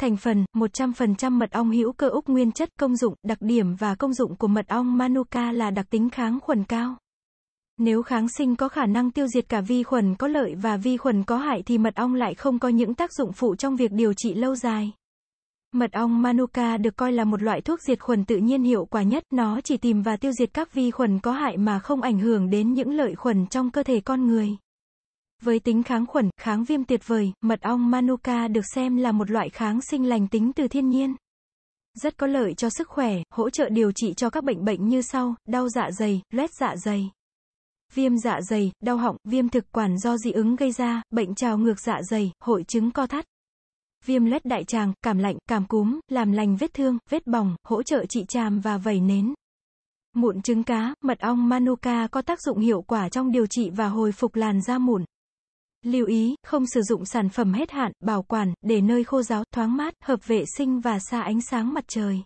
Thành phần, 100% mật ong hữu cơ Úc nguyên chất, công dụng, đặc điểm và công dụng của mật ong Manuka là đặc tính kháng khuẩn cao. Nếu kháng sinh có khả năng tiêu diệt cả vi khuẩn có lợi và vi khuẩn có hại thì mật ong lại không có những tác dụng phụ trong việc điều trị lâu dài. Mật ong Manuka được coi là một loại thuốc diệt khuẩn tự nhiên hiệu quả nhất, nó chỉ tìm và tiêu diệt các vi khuẩn có hại mà không ảnh hưởng đến những lợi khuẩn trong cơ thể con người. Với tính kháng khuẩn, kháng viêm tuyệt vời, mật ong Manuka được xem là một loại kháng sinh lành tính từ thiên nhiên. Rất có lợi cho sức khỏe, hỗ trợ điều trị cho các bệnh bệnh như sau, đau dạ dày, loét dạ dày. Viêm dạ dày, đau họng, viêm thực quản do dị ứng gây ra, bệnh trào ngược dạ dày, hội chứng co thắt. Viêm loét đại tràng, cảm lạnh, cảm cúm, làm lành vết thương, vết bỏng, hỗ trợ trị tràm và vẩy nến. Mụn trứng cá, mật ong Manuka có tác dụng hiệu quả trong điều trị và hồi phục làn da mụn. Lưu ý, không sử dụng sản phẩm hết hạn, bảo quản, để nơi khô ráo, thoáng mát, hợp vệ sinh và xa ánh sáng mặt trời.